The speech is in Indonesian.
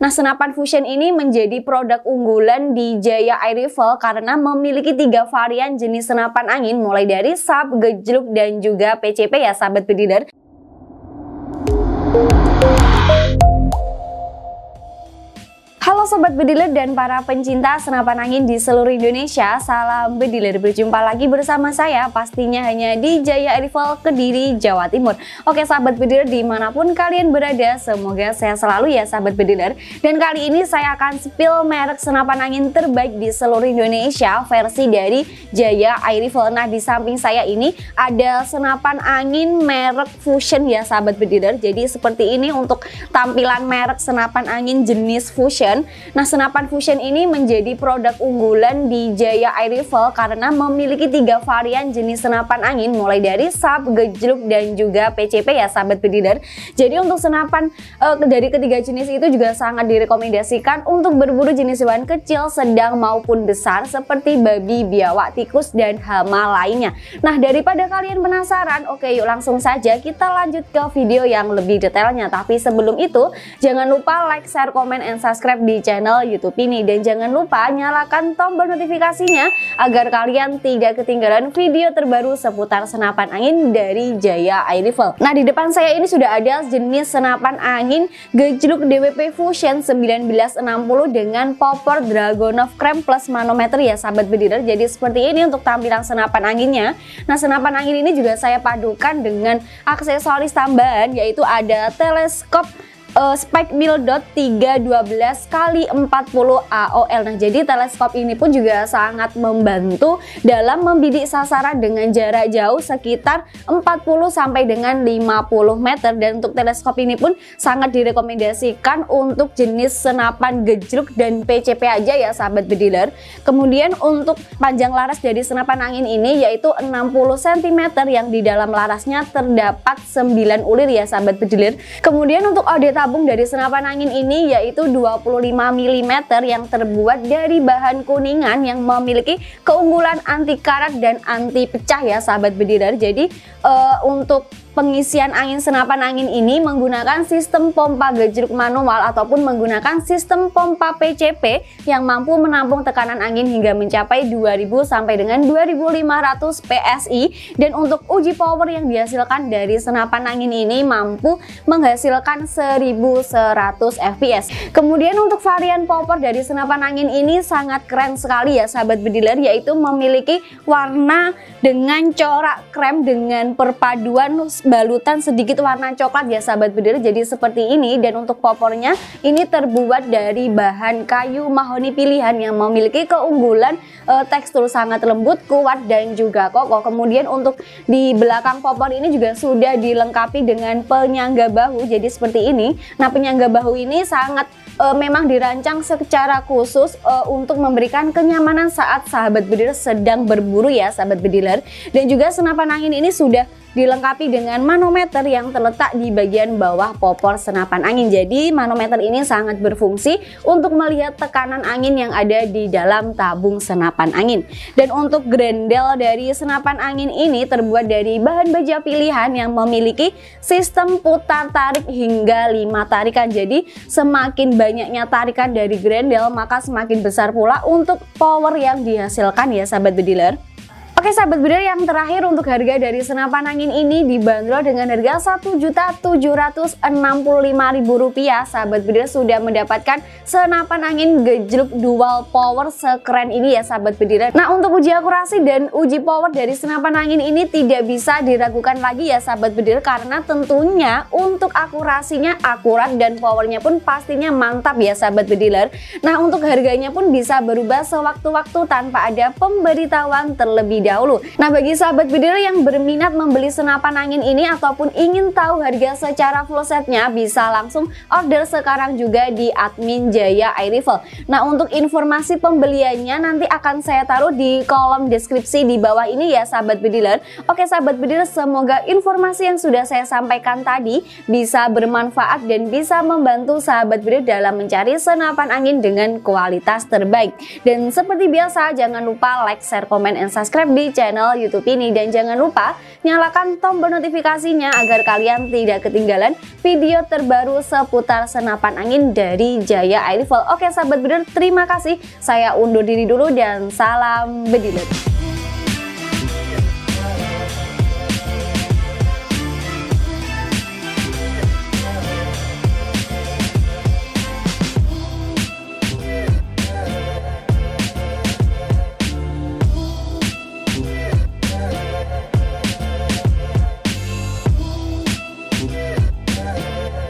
Nah, senapan Fusion ini menjadi produk unggulan di Jaya Air Rifle karena memiliki tiga varian jenis senapan angin mulai dari sub, gejluk, dan juga PCP ya sahabat bediler. Halo Sobat Bediler dan para pencinta senapan angin di seluruh Indonesia Salam Bediler, berjumpa lagi bersama saya pastinya hanya di Jaya Rifle Kediri, Jawa Timur. Oke Sahabat Bediler di mana pun kalian berada semoga sehat selalu ya Sahabat Bediler. Dan kali ini saya akan spill merek senapan angin terbaik di seluruh Indonesia versi dari Jaya Rifle Nah di samping saya ini ada senapan angin merek Fusion ya Sahabat Bediler. Jadi seperti ini untuk tampilan merek senapan angin jenis Fusion Nah, senapan Fusion ini menjadi produk unggulan di Jaya Air Rifle karena memiliki tiga varian jenis senapan angin mulai dari sub, gejluk, dan juga PCP ya sahabat bediler. Jadi untuk senapan uh, dari ketiga jenis itu juga sangat direkomendasikan untuk berburu jenis hewan kecil, sedang maupun besar seperti babi, biawak, tikus, dan hama lainnya. Nah, daripada kalian penasaran, oke yuk langsung saja kita lanjut ke video yang lebih detailnya. Tapi sebelum itu, jangan lupa like, share, comment, and subscribe di channel YouTube ini dan jangan lupa nyalakan tombol notifikasinya agar kalian tidak ketinggalan video terbaru seputar senapan angin dari Jaya Air Rifle. Nah di depan saya ini sudah ada jenis senapan angin gejluk DWP Fusion 1960 dengan popor Dragonov Krem plus manometer ya sahabat bediler. Jadi seperti ini untuk tampilan senapan anginnya. Nah senapan angin ini juga saya padukan dengan aksesoris tambahan yaitu ada teleskop uh, dot 312 kali 40 AOL. Nah, jadi teleskop ini pun juga sangat membantu dalam membidik sasaran dengan jarak jauh sekitar 40 sampai dengan 50 meter dan untuk teleskop ini pun sangat direkomendasikan untuk jenis senapan gejluk dan PCP aja ya sahabat bediler. Kemudian untuk panjang laras dari senapan angin ini yaitu 60 cm yang di dalam larasnya terdapat 9 ulir ya sahabat bediler. Kemudian untuk audio tabung dari senapan angin ini yaitu 25 mm yang terbuat dari bahan kuningan yang memiliki keunggulan anti karat dan anti pecah ya sahabat bediler. Jadi uh, untuk Pengisian angin senapan angin ini menggunakan sistem pompa gejruk manual ataupun menggunakan sistem pompa PCP yang mampu menampung tekanan angin hingga mencapai 2000 sampai dengan 2500 PSI dan untuk uji power yang dihasilkan dari senapan angin ini mampu menghasilkan 1100 fps. Kemudian untuk varian popor dari senapan angin ini sangat keren sekali ya sahabat bediler yaitu memiliki warna dengan corak krem dengan perpaduan balutan sedikit warna coklat ya sahabat bediler jadi seperti ini dan untuk popornya ini terbuat dari bahan kayu mahoni pilihan yang memiliki keunggulan e, tekstur sangat lembut kuat dan juga kokoh. Kemudian untuk di belakang popor ini juga sudah dilengkapi dengan penyangga bahu. Jadi seperti ini nah penyangga bahu ini sangat e, memang dirancang secara khusus e, untuk memberikan kenyamanan saat sahabat bediler sedang berburu ya sahabat bediler. Dan juga senapan angin ini sudah dilengkapi dengan manometer yang terletak di bagian bawah popor senapan angin. Jadi manometer ini sangat berfungsi untuk melihat tekanan angin yang ada di dalam tabung senapan angin. Dan untuk grendel dari senapan angin ini terbuat dari bahan baja pilihan yang memiliki sistem putar tarik hingga 5 tarikan. Jadi semakin banyaknya tarikan dari grendel maka semakin besar pula untuk power yang dihasilkan ya sahabat bediler. Oke sahabat bidar yang terakhir untuk harga dari senapan angin ini dibanderol dengan harga Rp1.765.000 Sahabat bidar sudah mendapatkan senapan angin gejluk dual power sekeren ini ya sahabat bidar Nah untuk uji akurasi dan uji power dari senapan angin ini tidak bisa diragukan lagi ya sahabat bidar Karena tentunya untuk akurasinya akurat dan powernya pun pastinya mantap ya sahabat bediler Nah untuk harganya pun bisa berubah sewaktu-waktu tanpa ada pemberitahuan terlebih dahulu dahulu. Nah bagi sahabat video yang berminat membeli senapan angin ini ataupun ingin tahu harga secara full setnya bisa langsung order sekarang juga di admin Jaya Air Rifle. Nah untuk informasi pembeliannya nanti akan saya taruh di kolom deskripsi di bawah ini ya sahabat bediler. Oke sahabat bediler semoga informasi yang sudah saya sampaikan tadi bisa bermanfaat dan bisa membantu sahabat bediler dalam mencari senapan angin dengan kualitas terbaik. Dan seperti biasa jangan lupa like, share, komen, dan subscribe di channel YouTube ini dan jangan lupa nyalakan tombol notifikasinya agar kalian tidak ketinggalan video terbaru seputar senapan angin dari Jaya Air Rifle. Oke sahabat bediler, terima kasih. Saya undur diri dulu dan salam bediler.